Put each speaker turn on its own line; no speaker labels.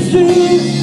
streets